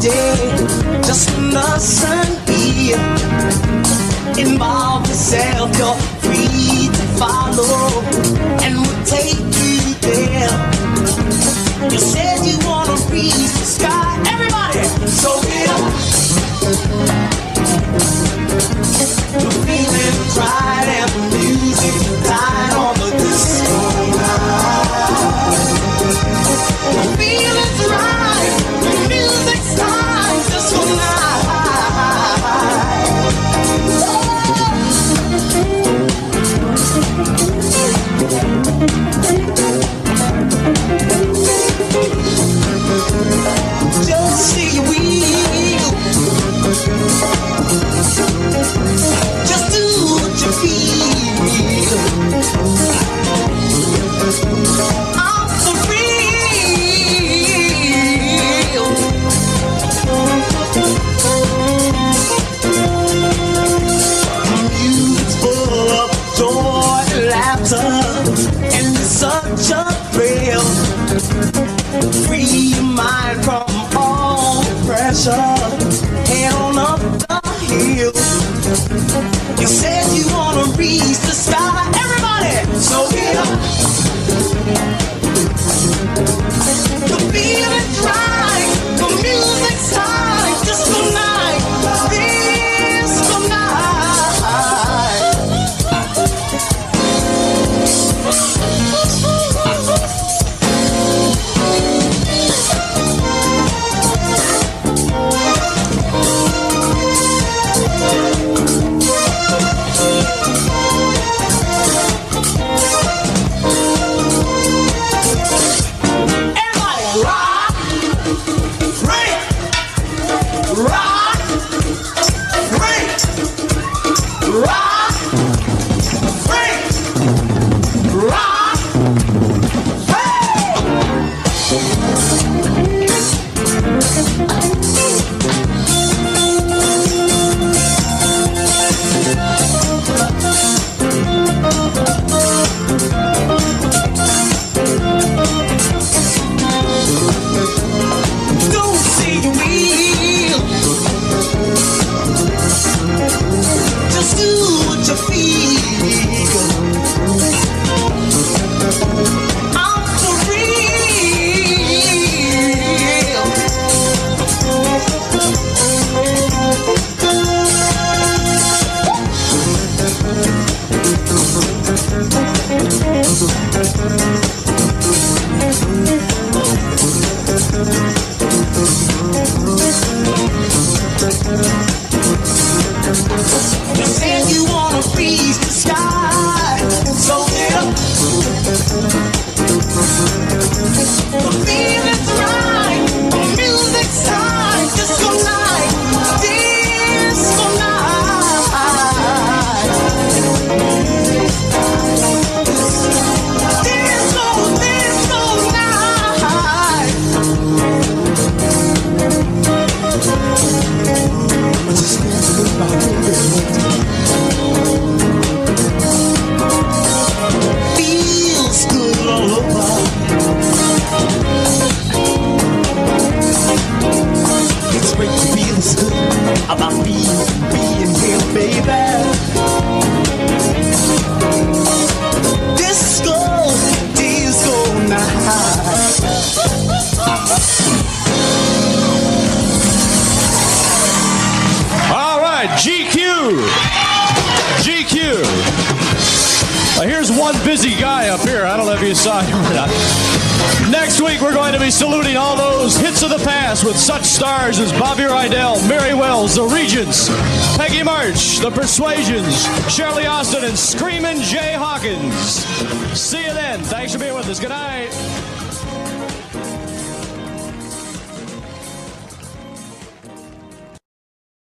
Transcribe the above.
day, just another sunbeam. Involve yourself, and and such a thrill. Free your mind from all pressure. Head on up the hill. You said you wanna reach the sky, everybody. So You good about being, being here, baby. Disco, disco night. All right, GQ. GQ. Here's one busy guy up here. I don't know if you saw him or not. Next week, we're going to be saluting all those hits of the past with such stars as Bobby Rydell, Mary Wells, The Regents, Peggy March, The Persuasions, Shirley Alston, and Screamin' Jay Hawkins. See you then. Thanks for being with us. Good night.